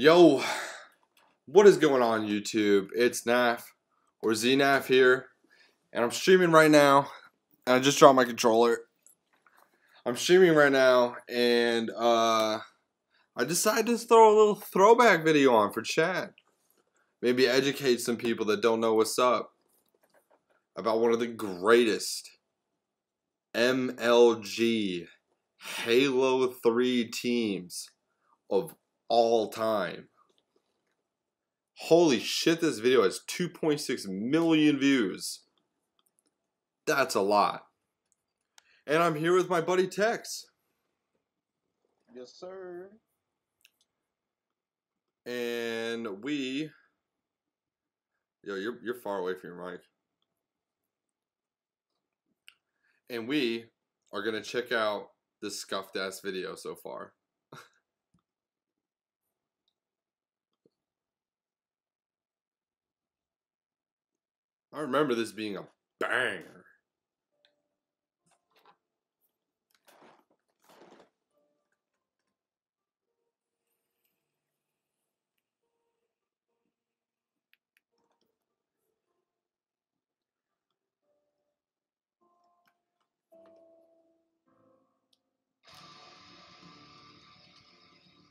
Yo, what is going on YouTube? It's Naf or ZNAF here, and I'm streaming right now. And I just dropped my controller. I'm streaming right now, and uh, I decided to throw a little throwback video on for chat. Maybe educate some people that don't know what's up about one of the greatest MLG Halo 3 teams of all time. Holy shit, this video has 2.6 million views. That's a lot. And I'm here with my buddy Tex. Yes, sir. And we. Yo, you're, you're far away from your mic. And we are going to check out this scuffed ass video so far. I remember this being a banger.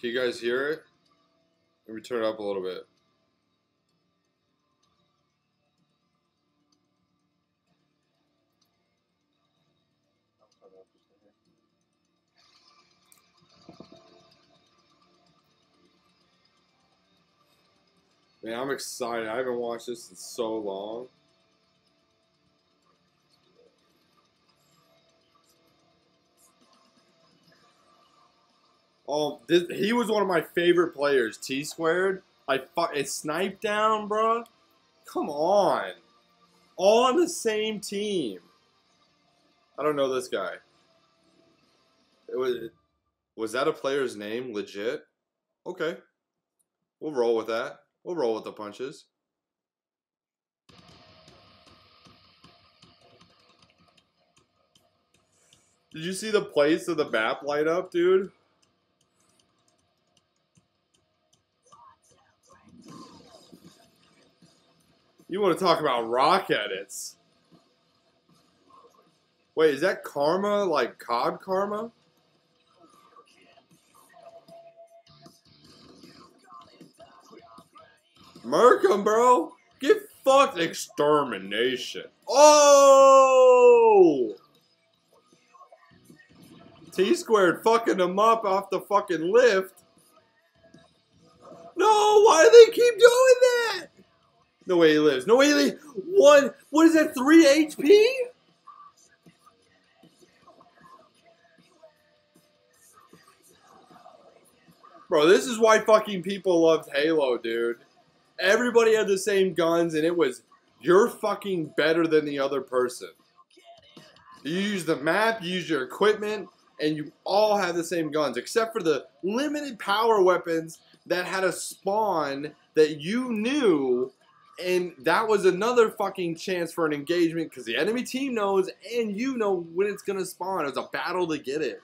Can you guys hear it? Let me turn it up a little bit. Man, I'm excited. I haven't watched this in so long. Oh, this, he was one of my favorite players. T squared. I fuck it Snipedown, bro. Come on, all on the same team. I don't know this guy. It was was that a player's name? Legit. Okay, we'll roll with that. We'll roll with the punches. Did you see the place of the map light up, dude? You want to talk about rock edits? Wait, is that karma like COD karma? Merkham, bro. Get fucked. Extermination. Oh! T squared fucking him up off the fucking lift. No, why do they keep doing that? No way he lives. No way he lives. One, what is that, 3 HP? Bro, this is why fucking people loved Halo, dude. Everybody had the same guns, and it was, you're fucking better than the other person. You use the map, you use your equipment, and you all have the same guns, except for the limited power weapons that had a spawn that you knew and that was another fucking chance for an engagement because the enemy team knows and you know when it's to spawn. It's a battle to get it.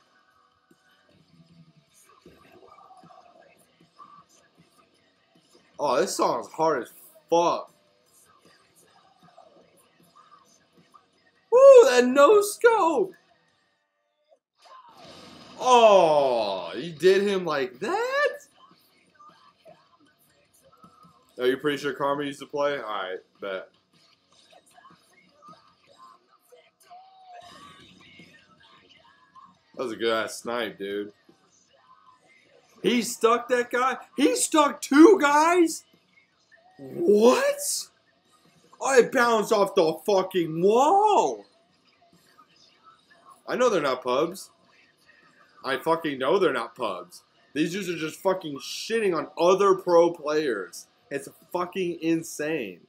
Oh, this song's hard as fuck. Woo, that no scope. Oh, you did him like that? Are you pretty sure Karma used to play? Alright, bet. That was a good ass snipe, dude. He stuck that guy? He stuck two guys? What? It bounced off the fucking wall. I know they're not pubs. I fucking know they're not pubs. These dudes are just fucking shitting on other pro players. It's fucking insane.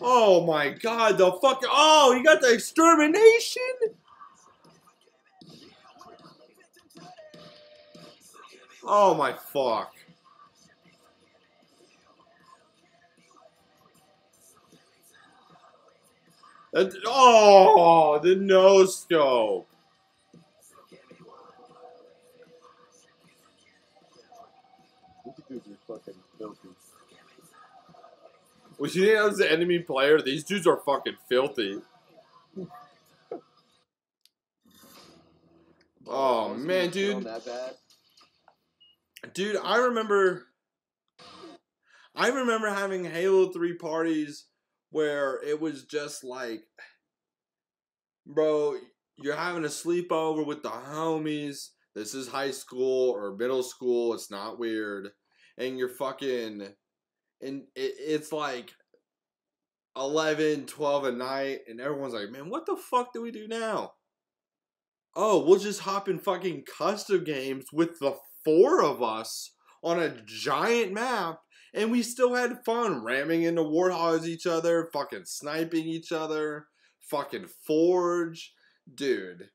Oh my god, the fuck. Oh, you got the extermination? Oh my fuck. Uh, that, oh, the no scope. These dudes are fucking filthy. Well, you that was the enemy player? These dudes are fucking filthy. oh, oh man, dude. Dude, I remember I remember having Halo 3 parties where it was just like bro, you're having a sleepover with the homies. This is high school or middle school, it's not weird. And you're fucking and it, it's like 11, 12 at night and everyone's like, "Man, what the fuck do we do now?" Oh, we'll just hop in fucking custom games with the four of us on a giant map, and we still had fun ramming into warthogs each other, fucking sniping each other, fucking forge. Dude,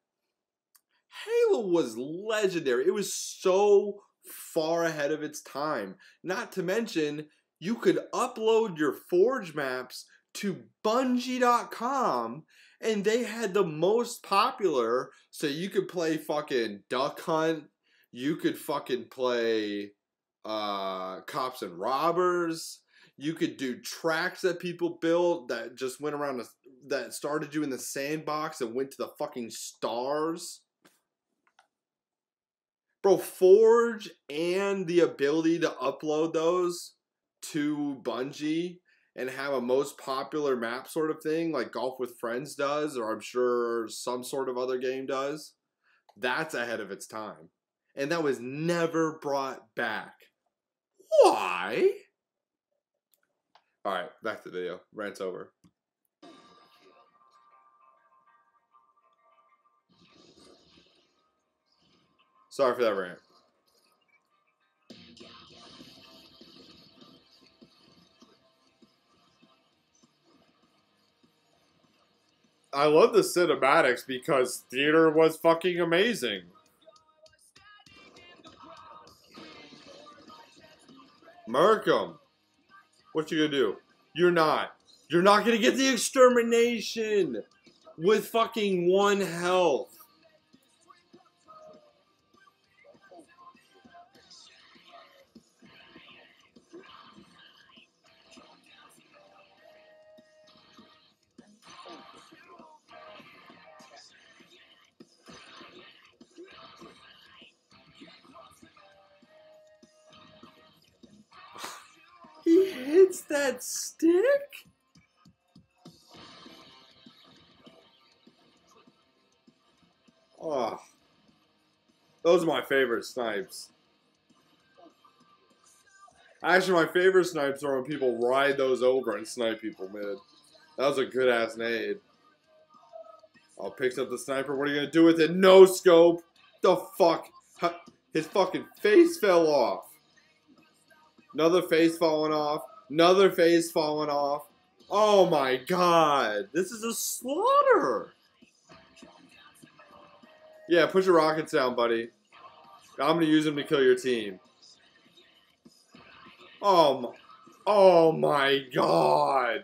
Halo was legendary. It was so far ahead of its time. Not to mention, you could upload your forge maps to Bungie.com and they had the most popular so you could play fucking duck hunt you could fucking play uh cops and robbers. You could do tracks that people built that just went around the, that started you in the sandbox and went to the fucking stars. Bro forge and the ability to upload those to bungie and have a most popular map sort of thing like golf with friends does or i'm sure some sort of other game does that's ahead of its time and that was never brought back. Why? All right back to the video. Rant's over. Sorry for that rant. I love the cinematics because theater was fucking amazing. Merkham, what you gonna do? You're not. You're not gonna get the extermination with fucking one health. Hits that stick? Oh. Those are my favorite snipes. Actually, my favorite snipes are when people ride those over and snipe people mid. That was a good ass nade. Oh, picks up the sniper. What are you gonna do with it? No scope. The fuck? His fucking face fell off. Another face falling off. Another face falling off. Oh my god. This is a slaughter. Yeah, put your rockets down, buddy. I'm gonna use them to kill your team. Oh my, oh my god.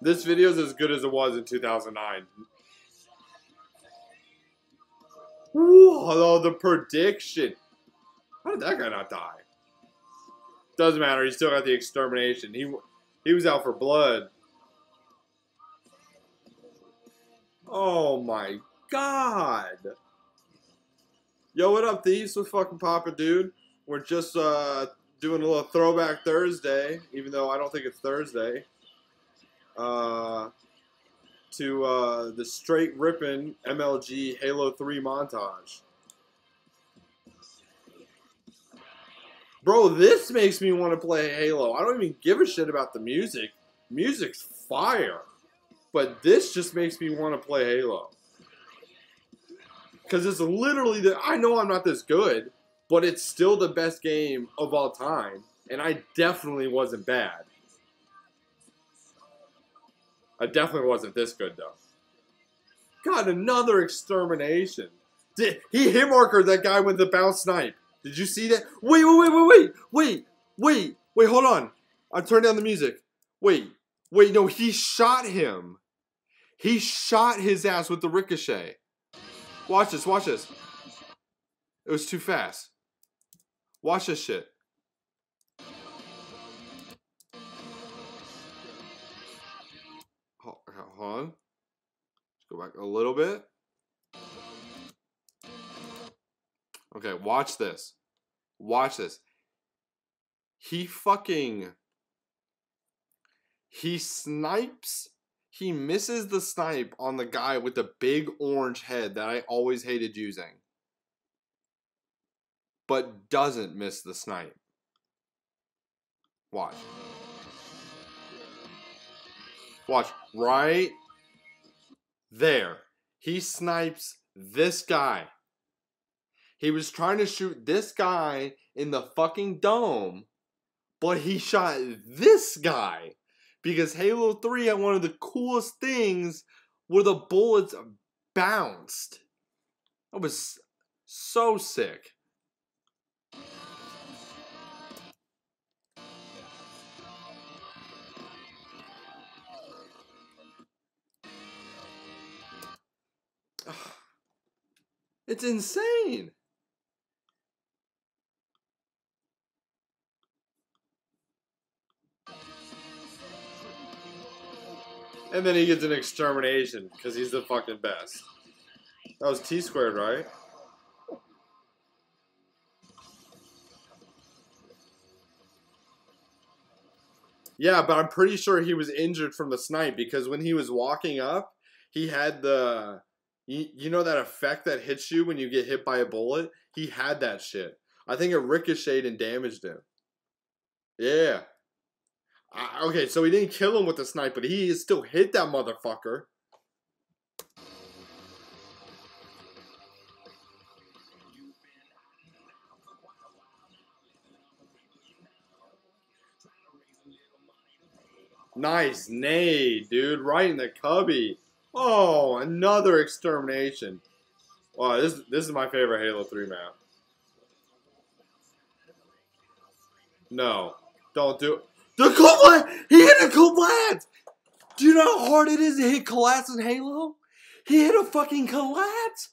This video is as good as it was in 2009. Whoa, the prediction. How did that guy not die? Doesn't matter. He still got the extermination. He he was out for blood. Oh my god. Yo, what up, thieves? What's fucking poppin', dude? We're just uh doing a little throwback Thursday, even though I don't think it's Thursday. Uh to uh, the straight ripping MLG Halo 3 montage. Bro, this makes me want to play Halo. I don't even give a shit about the music. Music's fire. But this just makes me want to play Halo. Because it's literally the. I know I'm not this good, but it's still the best game of all time. And I definitely wasn't bad. I definitely wasn't this good though. God, another extermination. Did he hit marker that guy with the bounce snipe? Did you see that? Wait, wait, wait, wait, wait, wait, wait, wait. Hold on. I turned down the music. Wait, wait. No, he shot him. He shot his ass with the ricochet. Watch this. Watch this. It was too fast. Watch this shit. On. Let's go back a little bit. Okay, watch this. Watch this. He fucking. He snipes. He misses the snipe on the guy with the big orange head that I always hated using. But doesn't miss the snipe. Watch. Watch. Right there. He snipes this guy. He was trying to shoot this guy in the fucking dome, but he shot this guy because Halo 3 had one of the coolest things where the bullets bounced. That was so sick. It's insane. And then he gets an extermination because he's the fucking best. That was T squared, right? Yeah, but I'm pretty sure he was injured from the snipe because when he was walking up, he had the you, you know that effect that hits you when you get hit by a bullet? He had that shit. I think it ricocheted and damaged him. Yeah. I, okay, so he didn't kill him with the snipe, but he still hit that motherfucker. Nice nade, dude. Right in the cubby. Oh, another extermination. Wow, this this is my favorite Halo 3 map. No. Don't do it. The collat! He hit a collat! Do you know how hard it is to hit collats in Halo? He hit a fucking collat!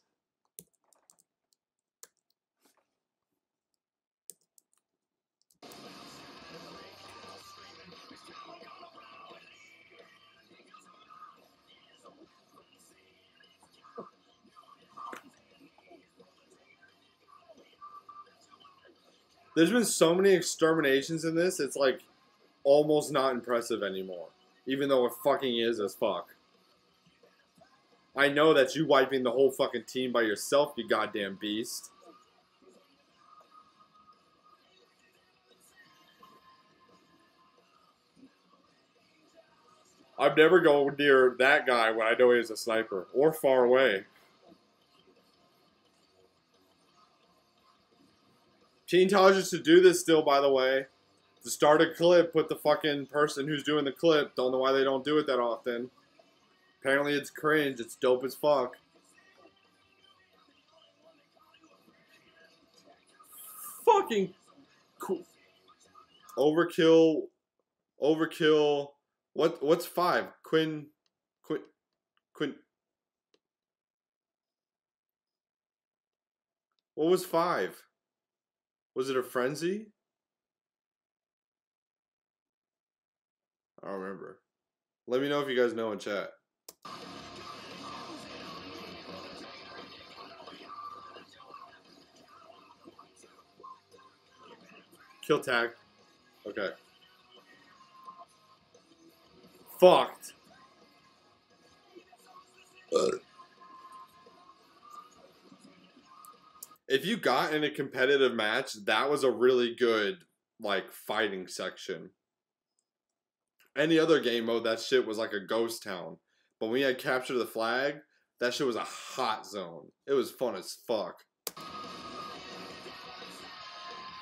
There's been so many exterminations in this, it's like almost not impressive anymore. Even though it fucking is as fuck. I know that you wiping the whole fucking team by yourself, you goddamn beast. I'd never go near that guy when I know he's a sniper or far away. Teen Taj to do this still, by the way. To start a clip, put the fucking person who's doing the clip. Don't know why they don't do it that often. Apparently it's cringe. It's dope as fuck. Fucking cool. Overkill. Overkill. What? What's five? Quinn. Quinn. Quinn. What was five? Was it a frenzy? I don't remember. Let me know if you guys know in chat. Kill tag. Okay. Fucked. If you got in a competitive match, that was a really good like fighting section. Any other game mode, that shit was like a ghost town. But when you had capture the flag, that shit was a hot zone. It was fun as fuck.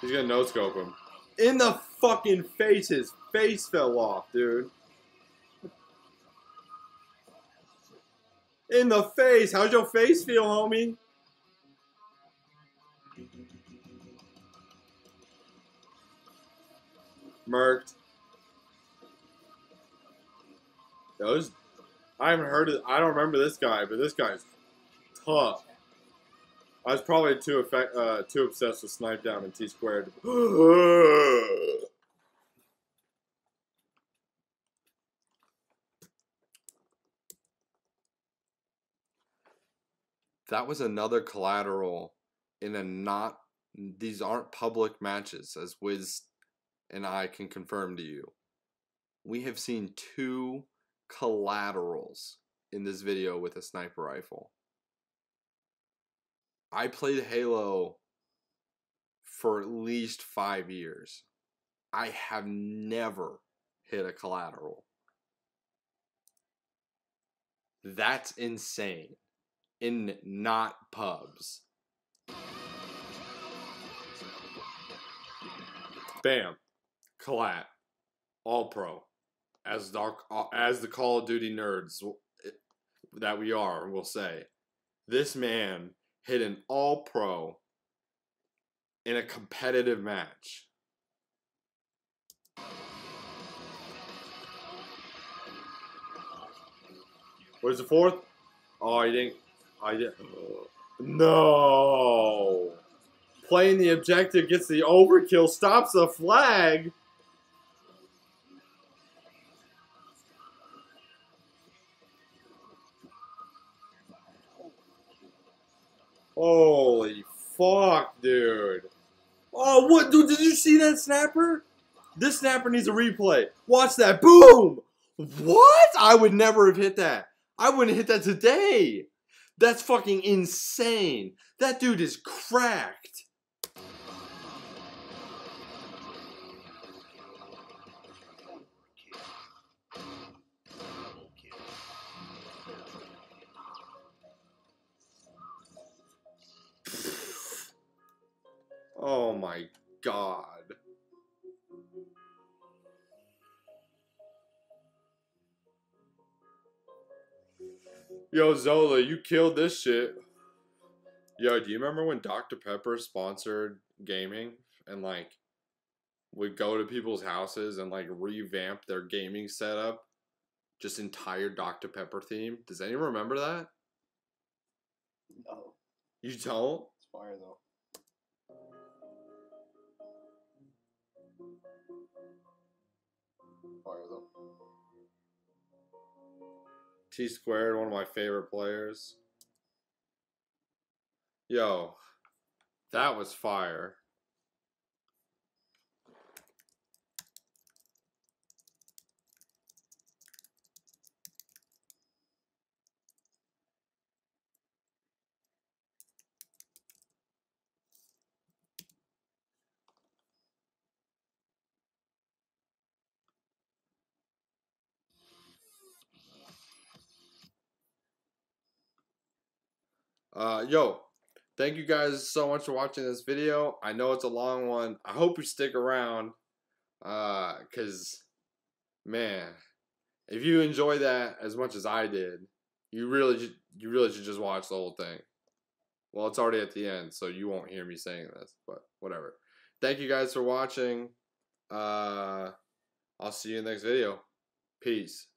He's gonna no scope him. In the fucking face, his face fell off, dude. In the face. How's your face feel, homie? Merked. Those, I haven't heard it. I don't remember this guy, but this guy's tough. I was probably too effect, uh, too obsessed with Snipedown and T squared. that was another collateral in a not. These aren't public matches, as Wiz and I can confirm to you. We have seen two collaterals in this video with a sniper rifle. I played Halo for at least five years. I have never hit a collateral. That's insane. In not pubs. Bam. Collat. All pro. As dark uh, as the Call of Duty nerds eh, that we are, will say. This man hit an all pro in a competitive match. Where's the fourth? Oh, I didn't. I didn't. No. Playing the objective gets the overkill, stops the flag. Holy fuck, dude. Oh, what, dude, did you see that snapper? This snapper needs a replay. Watch that. Boom! What? I would never have hit that. I wouldn't hit that today. That's fucking insane. That dude is cracked. Oh my god. Yo, Zola, you killed this shit. Yo, do you remember when Dr. Pepper sponsored gaming and like would go to people's houses and like revamp their gaming setup? Just entire Dr. Pepper theme. Does anyone remember that? No. You don't? It's fire though. Fire. T squared, one of my favorite players. Yo, that was fire. Uh, yo, thank you guys so much for watching this video. I know it's a long one. I hope you stick around. Uh, cause man, if you enjoy that as much as I did, you really you really should just watch the whole thing. Well, it's already at the end, so you won't hear me saying this, but whatever. Thank you guys for watching. Uh, I'll see you in the next video. Peace.